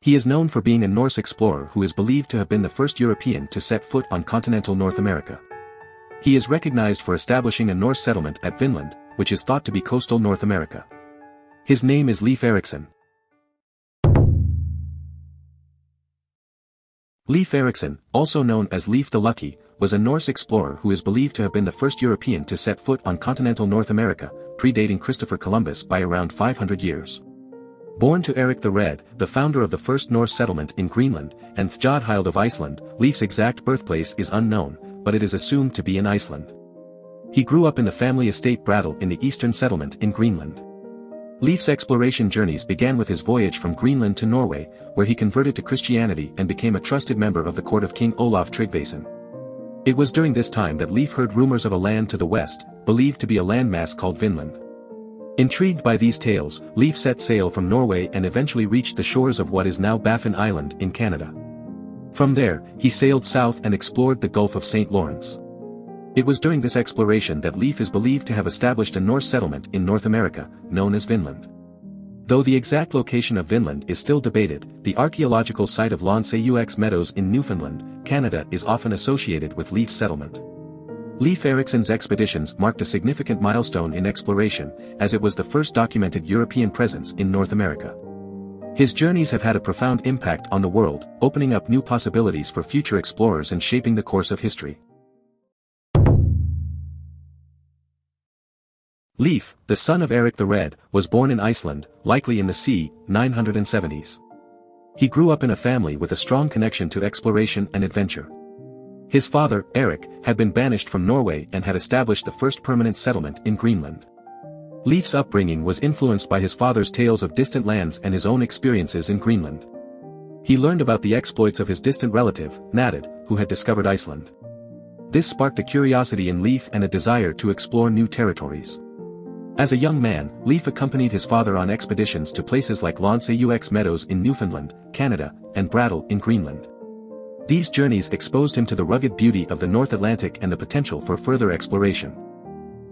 He is known for being a Norse explorer who is believed to have been the first European to set foot on continental North America. He is recognized for establishing a Norse settlement at Vinland, which is thought to be coastal North America. His name is Leif Erikson. Leif Erikson, also known as Leif the Lucky, was a Norse explorer who is believed to have been the first European to set foot on continental North America, predating Christopher Columbus by around 500 years. Born to Eric the Red, the founder of the first Norse settlement in Greenland, and Thjodhild of Iceland, Leif's exact birthplace is unknown, but it is assumed to be in Iceland. He grew up in the family estate Brattle in the eastern settlement in Greenland. Leif's exploration journeys began with his voyage from Greenland to Norway, where he converted to Christianity and became a trusted member of the court of King Olaf Tryggvason. It was during this time that Leif heard rumors of a land to the west, believed to be a landmass called Vinland. Intrigued by these tales, Leif set sail from Norway and eventually reached the shores of what is now Baffin Island in Canada. From there, he sailed south and explored the Gulf of St. Lawrence. It was during this exploration that Leif is believed to have established a Norse settlement in North America, known as Vinland. Though the exact location of Vinland is still debated, the archaeological site of L'Anse-aux Meadows in Newfoundland, Canada is often associated with Leif's settlement. Leif Erikson's expeditions marked a significant milestone in exploration, as it was the first documented European presence in North America. His journeys have had a profound impact on the world, opening up new possibilities for future explorers and shaping the course of history. Leif, the son of Eric the Red, was born in Iceland, likely in the c. 970s. He grew up in a family with a strong connection to exploration and adventure. His father, Eric, had been banished from Norway and had established the first permanent settlement in Greenland. Leif's upbringing was influenced by his father's tales of distant lands and his own experiences in Greenland. He learned about the exploits of his distant relative, Naddodd, who had discovered Iceland. This sparked a curiosity in Leif and a desire to explore new territories. As a young man, Leif accompanied his father on expeditions to places like L'Anse-aux Meadows in Newfoundland, Canada, and Brattle in Greenland. These journeys exposed him to the rugged beauty of the North Atlantic and the potential for further exploration.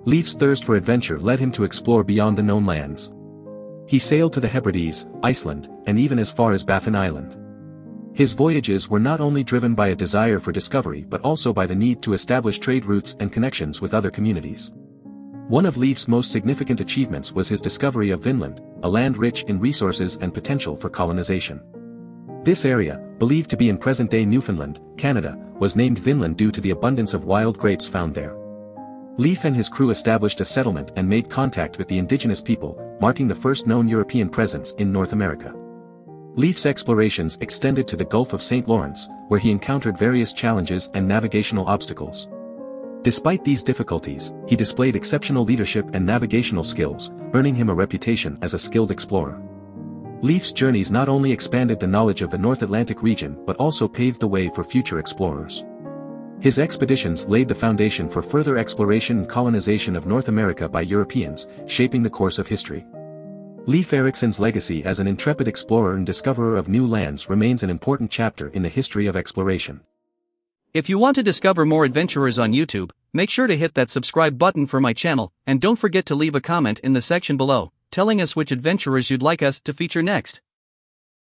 Leif's thirst for adventure led him to explore beyond the known lands. He sailed to the Hebrides, Iceland, and even as far as Baffin Island. His voyages were not only driven by a desire for discovery but also by the need to establish trade routes and connections with other communities. One of Leif's most significant achievements was his discovery of Vinland, a land rich in resources and potential for colonization. This area, believed to be in present-day Newfoundland, Canada, was named Vinland due to the abundance of wild grapes found there. Leif and his crew established a settlement and made contact with the indigenous people, marking the first known European presence in North America. Leif's explorations extended to the Gulf of St. Lawrence, where he encountered various challenges and navigational obstacles. Despite these difficulties, he displayed exceptional leadership and navigational skills, earning him a reputation as a skilled explorer. Leif's journeys not only expanded the knowledge of the North Atlantic region but also paved the way for future explorers. His expeditions laid the foundation for further exploration and colonization of North America by Europeans, shaping the course of history. Leif Erikson's legacy as an intrepid explorer and discoverer of new lands remains an important chapter in the history of exploration. If you want to discover more adventurers on YouTube, make sure to hit that subscribe button for my channel, and don't forget to leave a comment in the section below, telling us which adventurers you'd like us to feature next.